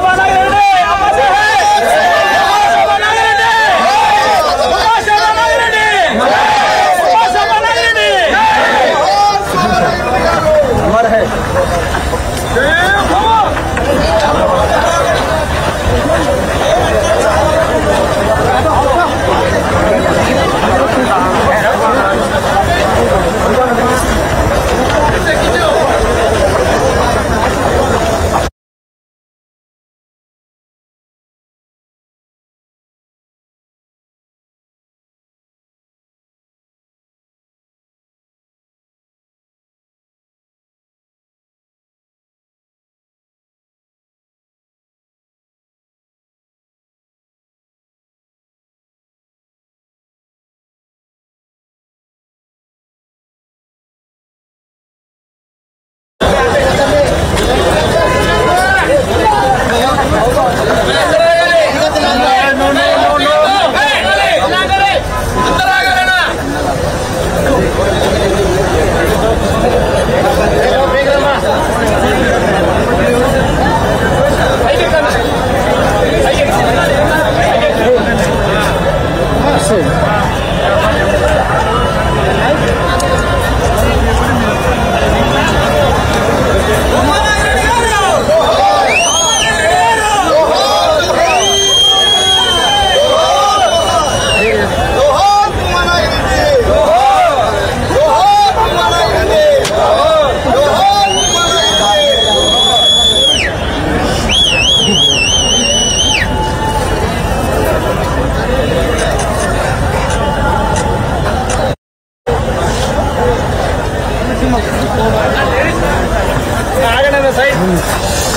van a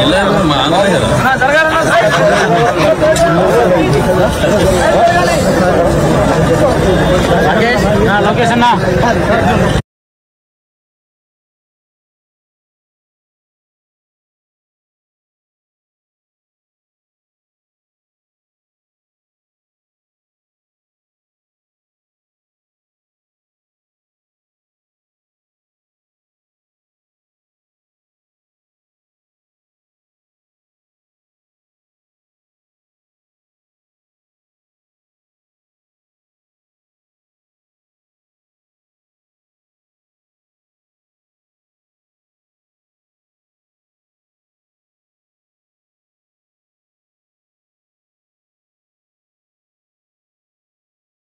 ಎಲ್ಲರೂ location